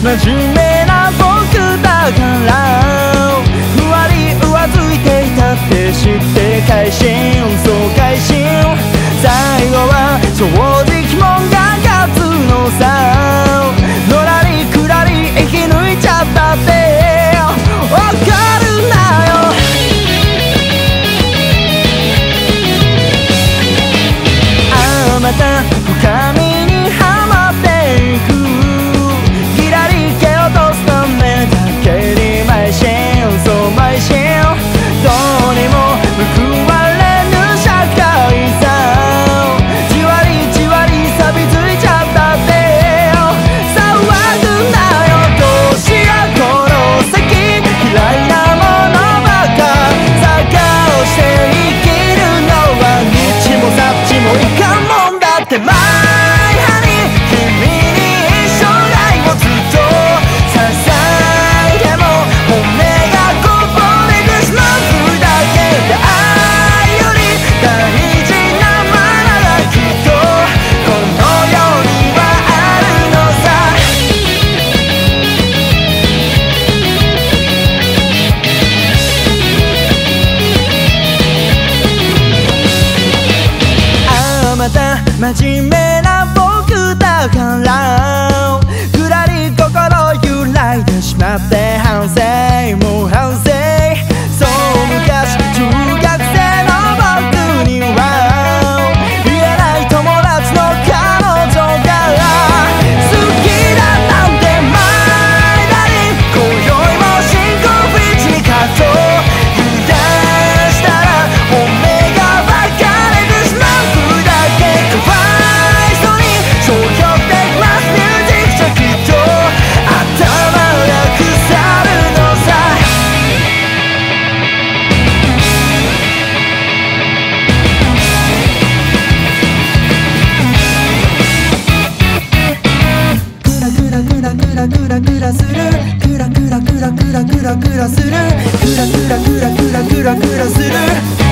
真面目な僕だから。te. また真面目な僕だから。グラグラするクラグラグラグラグラクラするララララララする。